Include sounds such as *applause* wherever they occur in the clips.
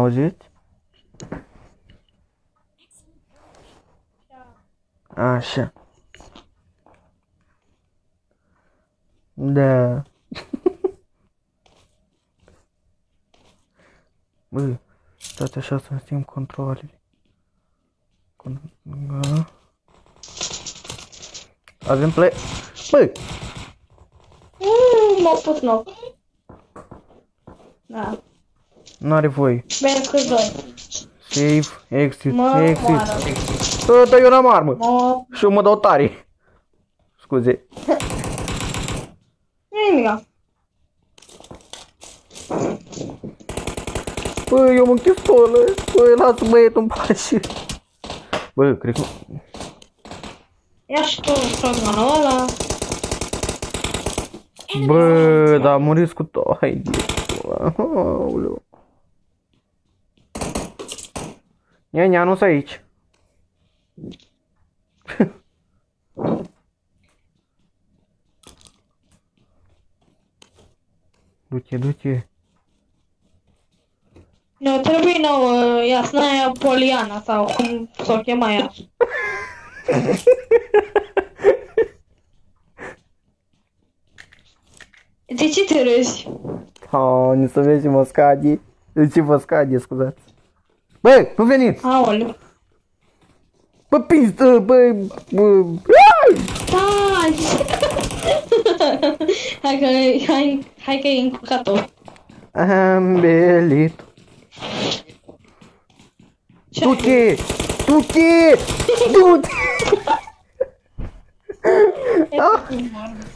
Auziți? Așa. Da. *laughs* Bă, stați așa să-mi schimb controlele. Con da. Avem play... Bă! Mm, m-au pus nou. Da. N-are voie. Bine câți doi. Save, exit, Mă exit. moară. Bă, dar eu n-am armă. Mă... Și eu mă dau tare. Scuze. Nu *laughs* nimic. Bă, eu mă închis solă. Bă, lasă băietul în pace. Bă, cred că... Ia și tu shotgun-ul ăla. Bă, dar am murit cu tot. Hai, Aoleu. Ia, ia, *laughs* nu aici. Du-te, du-te. Ne trebuie nouă Iasnaia Poliana sau cum s-o chema ea. De ce te râzi? Oh, ni să vezi mă scade. De ce vă scade, scuzați. Bă, nu veniți! Aoleu. Bă, pistă, bă, bă. Stai! *laughs* hai că, hai, hai că e încurcat-o. Am belit. Ce Du-te! Du-te! *laughs* Du-te!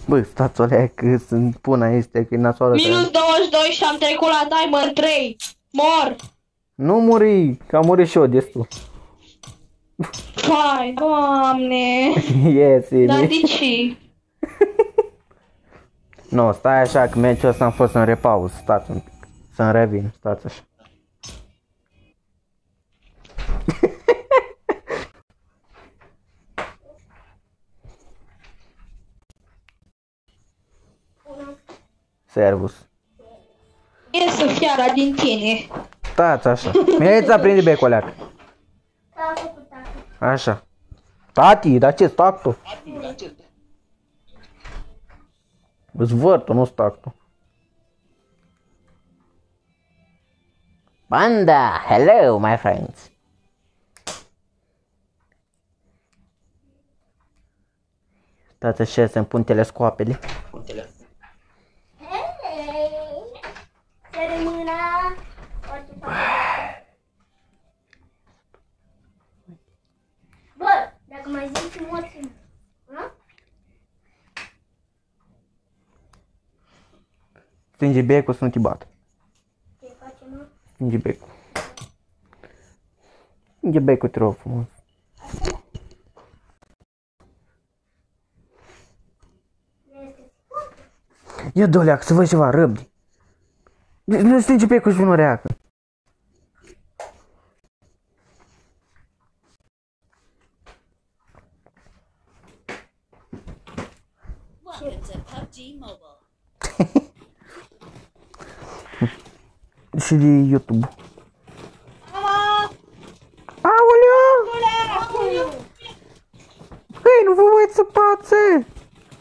Bă, stați o leacă că sunt puna este că e nasoară. Minus 22 și am trecut la timer 3. Mor! Nu muri, că am murit și eu destul. Hai, doamne! *laughs* Yes, Dar Eli. de ce? *laughs* Nu, stai așa, că meciul ăsta am fost în repaus. Stați un pic. Să-mi revin, stați așa. *laughs* Servus. Iese fiara din tine. Stați așa. Mergeți să prinde becul ăleacă. Așa. Tati, dar ce stactul? Îți vârtul, nu stactul. Panda, hello my friends. Stați așa să-mi pun telescoapele. Să rămână orice fac. Bă, dacă mai zici emoții, ha? Stinge becul să nu te bat. Ce facem, mă? Stinge becul. Stinge becul, te rog frumos. Ia doleac, să văd ceva, răbdi. Nu stinge becul și nu reacă. Și de YouTube. Aoleu! Hei, nu vă uiți să pațe!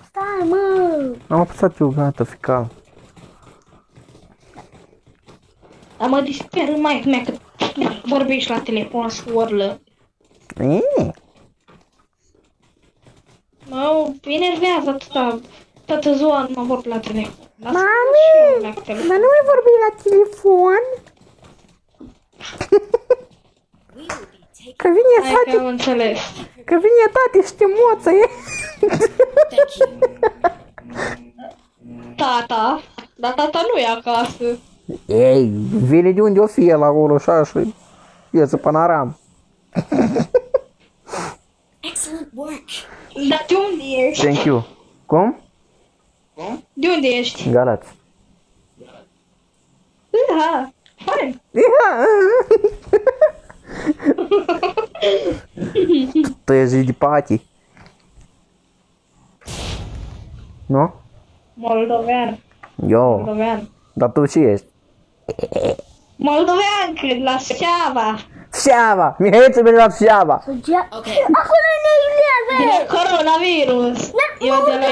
Stai, mă! Am apăsat eu, gata, fica. Dar mă disper mai mea că vorbești la telefon și urlă. Eee, Mă enervează atâta, toată ziua nu mă vorb la telefon. Lasă Mami! la telefon. Dar nu mai vorbi la telefon? We will be taking Că vine Hai că tati, am înțeles. că vine tati și te moță, e? thank *laughs* you. Tata. Dar tata nu e acasă. Ei, vine de unde o fi el acolo și așa. Iese panoram. Excellent work. Dar de unde ești? Thank you. Cum? De unde ești? Galați. Da, fain. Tu ești de pati. Nu? Moldovean. Eu. Moldovean. Dar tu ce ești? Moldoveancă, la Seava. Seava! Mihaiță merge la Seava! Sugea... Okay. Acolo ne Din coronavirus. Eu de la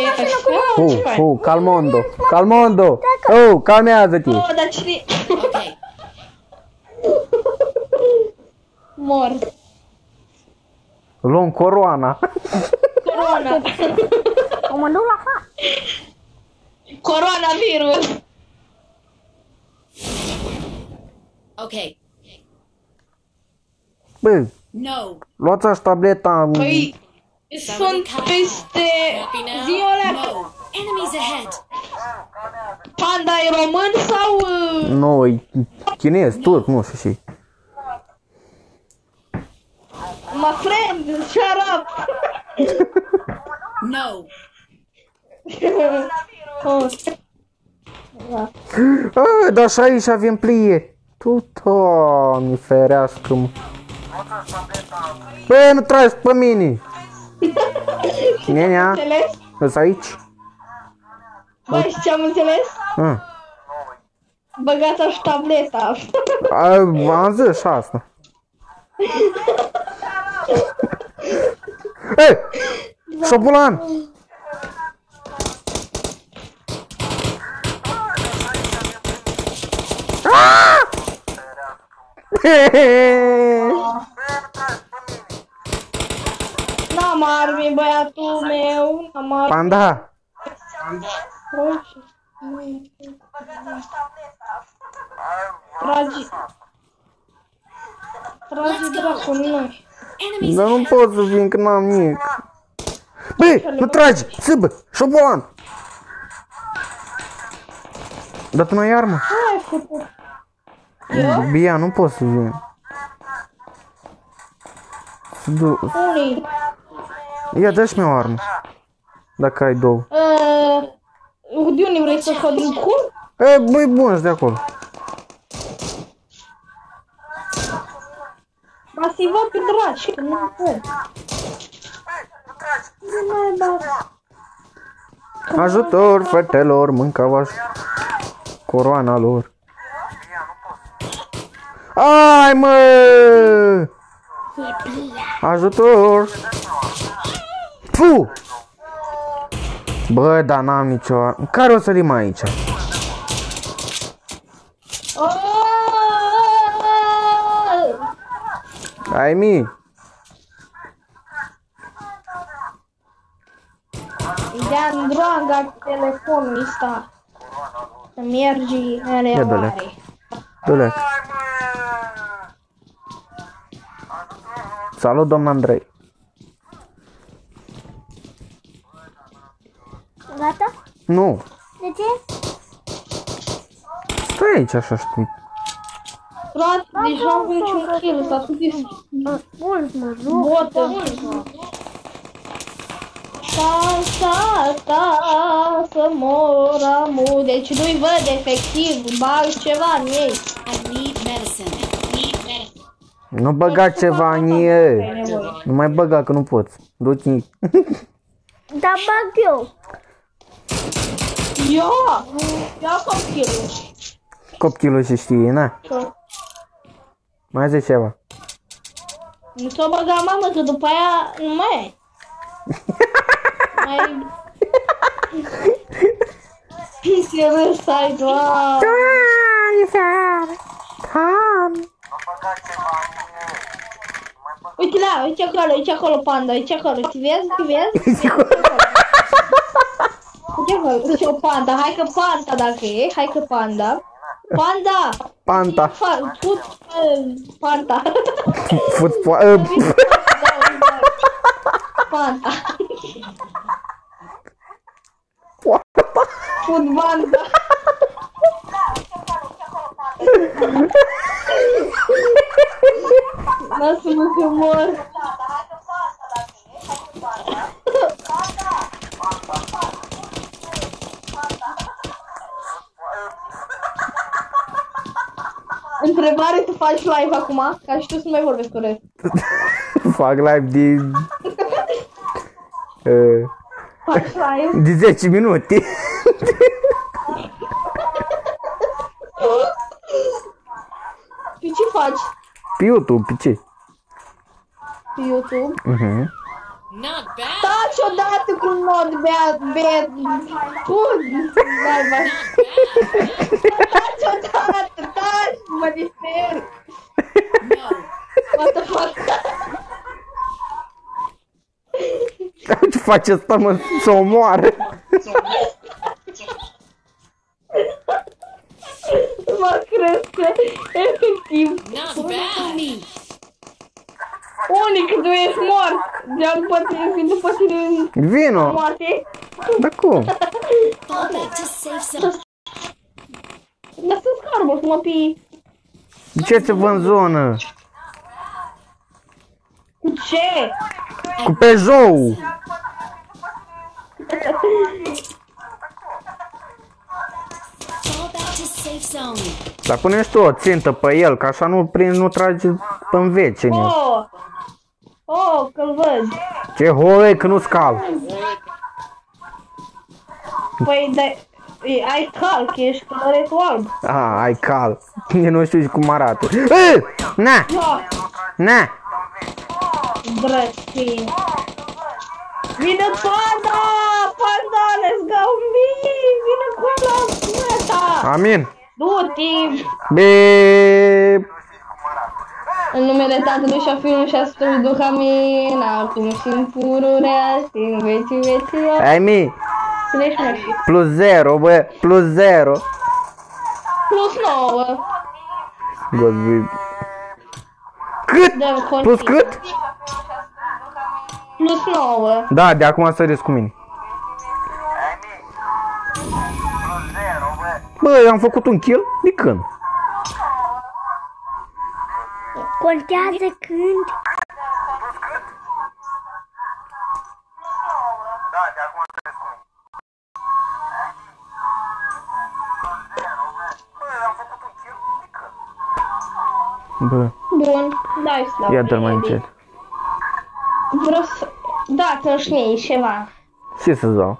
Fu, Iași. fu, calmondo! Calmondo! Oh, calmează-te! Oh, dar cine... Okay. Mor. Luăm coroana! Corona. O mă duc la față. Coronavirus. Okay. Bă, No. luați așa tableta... Păi, sunt peste Happy now? ziua No. Enemies ahead. Panda e român sau... uh, Nu, e chinez, turc, nu știu și. My friend, shut up! No. Oh. *laughs* A, dar și aici avem plie. Tu, doamne, ferească-mă. Bă, nu tragi pe mine! *laughs* Nenea, Înțeles? îs aici? Băi, știi ce am înțeles? Ah. Băgați așa tableta. A, am zis și asta. *laughs* Ei! Șobolan! *laughs* Ah! N-am arme, băiatul meu, n-am arme. Panda! Tragi. Tragi dracu în noi. Enemies Dar nu pot să vin că n-am nimic. Băi, nu tragi! Sâbă! Șobolan! Dar tu n-ai armă? Ce ai făcut? Bia, nu pot să vin. Să du- Unii. Ia, dă-și mi o armă. Dacă ai două. Uh, de unde vrei să scot din cur? E, băi, bun, de acolo. Masivă pe dragi, că nu pot. Nu mai dat. Ajutor, fetelor, mâncau aș coroana lor. Ai, mă! Ajutor! Fu! Bă, dar n-am nicio... ar- Care o sărim aici? Ai mi? Ideea droga telefonul ăsta. Să mergi în Ia dă-le. reavare. Dă-le. Salut, domn Andrei. Gata? Nu, De ce? stai aici așa știi. Frate, deja am niciun kill, s-a spus Mult mă rog. botă. Șansa ta să mor amu, deci nu-i văd efectiv, bag ceva în ei. I need medicine. Need medicine. Nu băga ceva în ei. Nu mai băga că nu poți. Du-ți. Da, bag eu. Ia! Ia copilul. Copilul și știe, na. Mai zici ceva. Nu ți-o băga mamă, că după aia nu mai ai. mai... Ce râs ai, doamne. Doamne, seara. Doamne. Uite la, uite acolo, uite acolo panda, uite acolo, te vezi, te vezi? Uite acolo, *laughs* uite o panda, hai că panda dacă e, hai că panda. Panda! Panta. Fa- Put uh, panda. Fut po- uh, Panda. Put banda. Lasă-mă Întrebare, tu faci live acum? Ca și tu să nu mai vorbesc corect. *laughs* Fac live de... *laughs* Uh, Faci live? *laughs* de 10 minute. faci? Pe YouTube, pe ce? Pe YouTube? Mhm. Not bad. Taci odată cu un mod bea, bea, bun, vai, vai. Taci odată, taci, mă distrez. No. What the fuck? Ce face asta, mă? Să omoară. Mă crește, efectiv. Not bad. me. Unic, tu ești mort. De după tine, după tine Vino. moarte. Da cum? Fall back to safe zone. Lasă scarbă să mă pii. Duceți-vă în zonă. Cu ce? Cu Peugeot. Fall back to safe zone. Dar pune și tu o țintă pe el, că așa nu, prin, nu trage în vecine. Oh! Oh, că-l văd. Ce hoi că nu scal. Păi, da, e, ai calc, ești coloretul alb. Ah, ai cal. Eu nu știu și cum arată. E, na, Da, na. drăstin. Vine panda! Panda, let's go! Vine, vine cu la meta! Amin. Du-te! Be... În numele Tatălui și a Fiului și a Sfântului Duh, amin. Acum și în pururea și în vecii vecii. Ai mi. Cine ești mă? Plus zero, bă. Plus zero. Plus 9. God, cât? Dăm Plus cât? Plus 9. Da, de acum să râzi cu mine. Bă, eu am făcut un kill? De când? Contează când. Bă, Bun, dai să ia dă mai încet. Vreau să... Da, să știi ceva. Ce să-ți dau?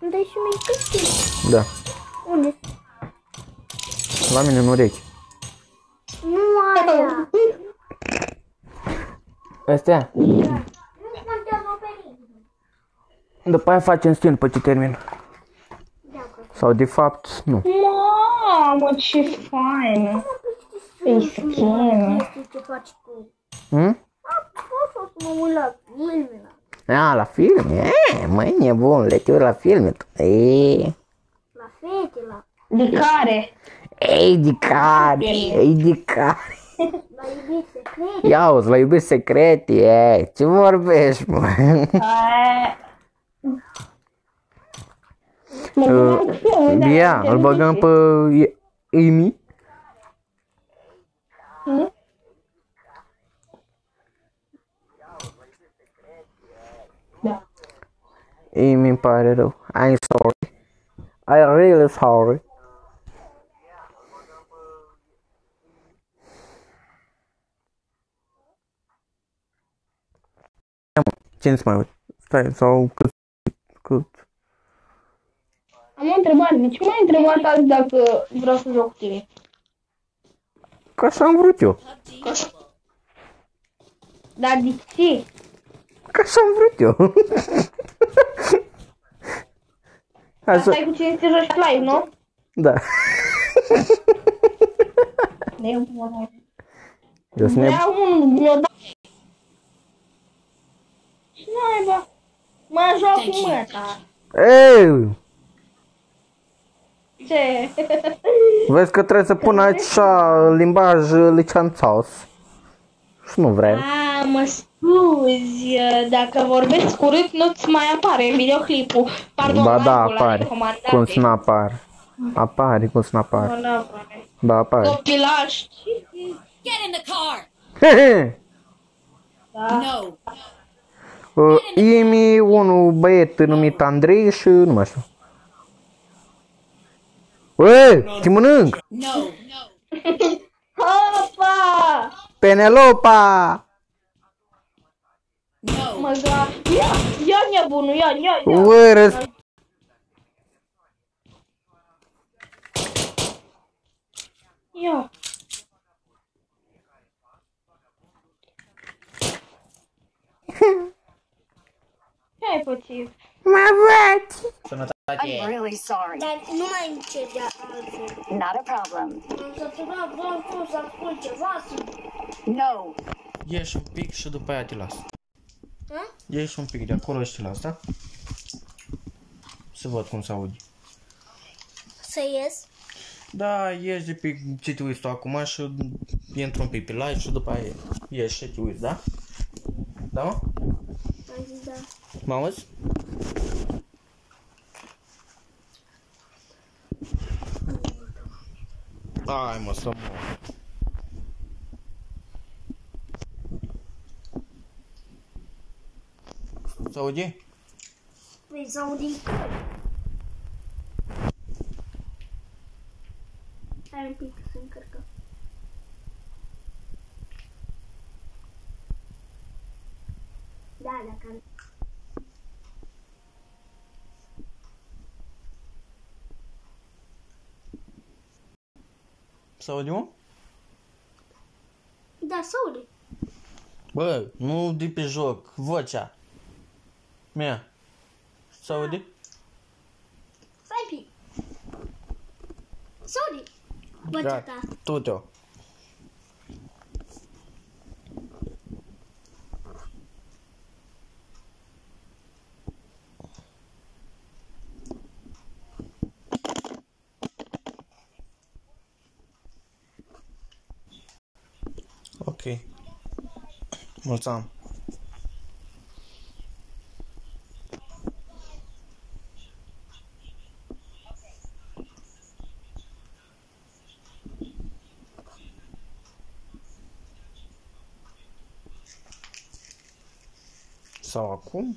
Îmi dai și mie cât Da, Unde? la mine în urechi. Nu aia. Astea? Nu contează pe nimeni. După aia facem stil pe ce termin. Sau de fapt, nu. Mamă, ce fain! E skin. Știi ce faci tu? Hm? Pot să mă uit la filme. la- A, la filme? E, măi, nebunule, te uiți la filme tu. Ei, La fete, la, De care? ei, de care, ei, de care. la iubit secret. Ia uzi, la iubiri secrete, e, ce vorbești, mă? Uh, gândeam că filmul de Bia, îl băgăm pe Amy? Da. Amy îmi pare rău. I'm sorry. I'm really sorry. Ce să mai uit? Stai, sau cât, cât? Am o întrebare. De ce m-ai întrebat azi dacă vreau să joc cu tine? Că așa am vrut eu. Dar de ce? Că așa am vrut eu. Asta Așa, ai cu cine să te joci live, nu? da. Nebun. Eu sunt neb- Vreau un... Mi-o da... Ce naiba? Mă joc Thank cu you. măta. Ei, Ce? vezi că trebuie să pun așa limbaj licențos. Și nu vrei. A, mă scuzi, dacă vorbești curând nu-ți mai apare în videoclipul. Pardon, Ba da, Marcul, la apare. recomandate. Cum să nu apar? Apare, cum să nu apar? Ba, da, apare. Ba, apare. Copilaj. Get in the car. *laughs* Da. No. Uh, Imi, unul băiet numit Andrei și nu mai știu. Ue, ce mănânc? No. Hopa! Penelopa! No. Mă ga... Ia, ia nebunul, ia, ia, ia. Ue, răs... Ia. Ce ai pățit? Mă văd! I'm really sorry. Dar nu mai încep de altfel. Not a problem. Am săturat, vreau tu să ascult ceva să... No. Ieși un pic și după aia te las. Hă? Ieși un pic de acolo și te las, da? Să văd cum se aude. Să ies? Da, ieși de pe ce te uiți tu acum și intru un pic pe live și după aia ieși și te uiți, da? Da, mă? Am zis da. Mă auzi? Hai mă să mor. Se aude? Păi să aud din cări. Hai un pic să încărcă. Da, dacă... Se aude, mă? Da, să aude. Bă, nu de pe joc, vocea. Mea. Se aude? Stai un pic. Să aude. Vocea ta. Tu-te-o. Mulțumim. Sau acum?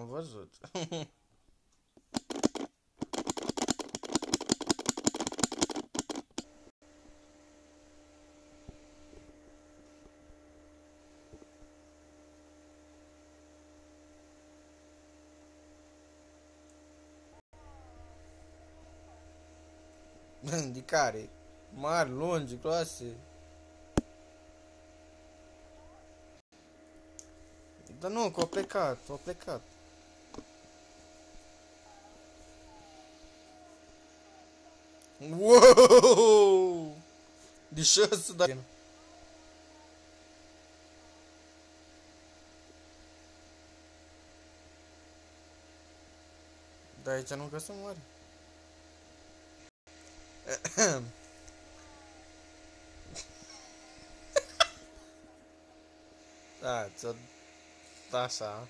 Am văzut. *laughs* De care? Mari, lungi, groase. Dar nu, că au plecat. Wow! De șase, da. Da, aici nu găsim mare. *clears throat* Da, ți-o... Așa.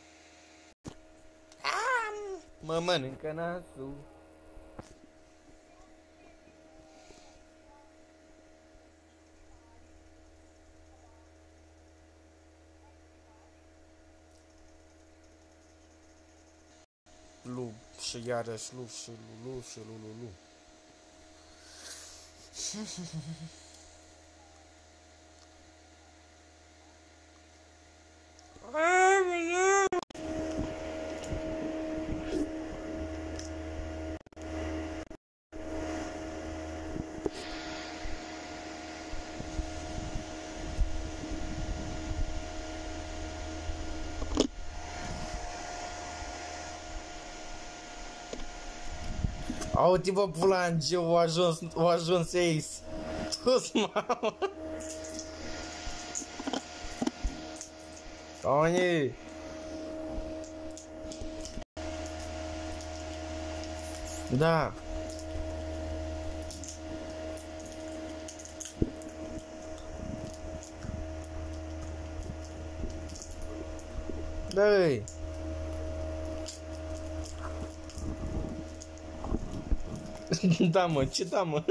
Am, mă mănâncă nasul. Și iarăși lu și lu, lu și lu, lu, lu. Auzi bă pulange, o ajuns, o ajuns Ace. Tu mamă. Tony. Da. Dă-i. Da, mă, ce da, mă?